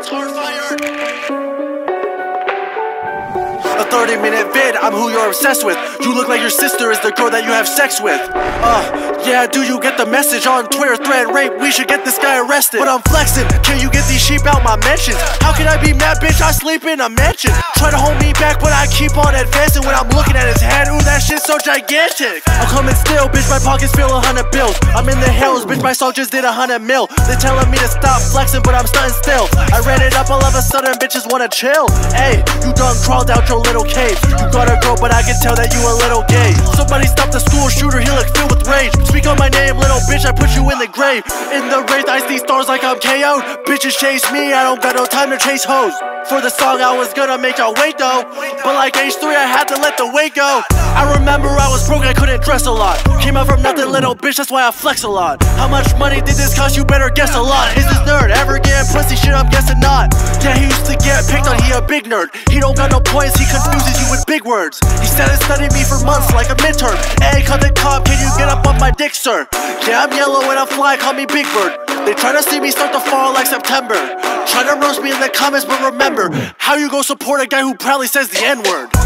A 30 minute vid, I'm who you're obsessed with. You look like your sister is the girl that you have sex with. Uh, yeah, do you get the message on Twitter thread rape? We should get this guy arrested. But I'm flexing, can you get these sheep out my mentions? How can I be mad, bitch? I sleep in a mansion. Try to hold me back, but I keep on advancing when I'm looking at his head. Ooh, that shit's so gigantic. I'm coming still, bitch, my pockets feel a hundred bills. I'm in the hills, bitch, my just did a hundred mil. They telling me to stop flexing, but I'm stunting still. I ran it up all of a sudden, bitches wanna chill. Hey, you done crawled out your little cave. But I can tell that you a little gay. Somebody stop the school shooter, he look filled with rage. Speak on my name, little bitch, I put you in the grave. In the wraith, I see stars like I'm KO'd. Bitches chase me, I don't got no time to chase hoes. For the song, I was gonna make y'all wait though. But like age three, I had to let the weight go. I remember I was broke, I couldn't dress a lot. Came out from nothing, little bitch, that's why I flex a lot. How much money did this cost? You better guess a lot. Is this nerd ever getting pussy? Shit, I'm guessing not. Yeah, he get picked on, he a big nerd. He don't got no points, he confuses you with big words. He said and studied me for months like a midterm. Hey, cut the cop, can you get up on my dick, sir? Yeah, I'm yellow and I'm fly, call me Big Bird. They try to see me start to fall like September. Try to roast me in the comments, but remember, how you go support a guy who proudly says the N word?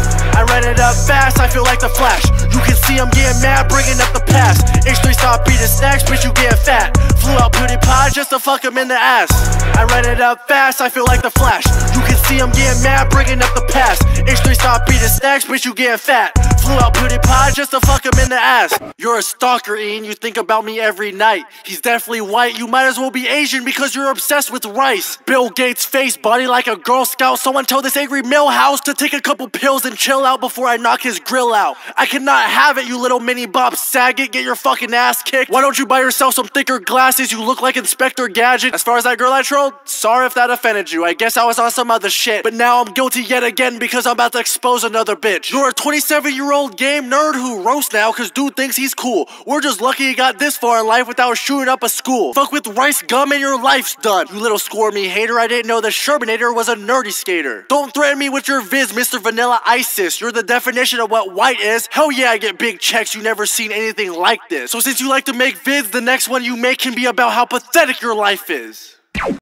It up fast, I feel like the Flash. You can see I'm getting mad, bringing up the past. H3 stop eating snacks, bitch, you getting fat. Flew out PewDiePie just to fuck him in the ass. I ran it up fast, I feel like the Flash. You can see I'm getting mad, bringing up the past. H3 stop eating snacks, bitch, you getting fat. Flew out PewDiePie just to fuck him in the ass. You're a stalker, Ian, you think about me every night. He's definitely white, you might as well be Asian because you're obsessed with rice. Bill Gates' face, body like a Girl Scout. Someone tell this angry Milhouse to take a couple pills and chill out before I knock his grill out. I cannot have it, you little mini Bob Saget. Get your fucking ass kicked. Why don't you buy yourself some thicker glasses? You look like Inspector Gadget. As far as that girl I trolled, sorry if that offended you. I guess I was on some other shit. But now I'm guilty yet again because I'm about to expose another bitch. You're a 27 year old game nerd who roasts now because dude thinks he's cool. We're just lucky he got this far in life without shooting up a school. Fuck with Ricegum and your life's done. You little score me hater, I didn't know the Shermanator was a nerdy skater. Don't threaten me with your viz, Mr. Vanilla Isis. You're the definition of what white is. Hell yeah, I get big checks. You never seen anything like this. So since you like to make vids, the next one you make can be about how pathetic your life is.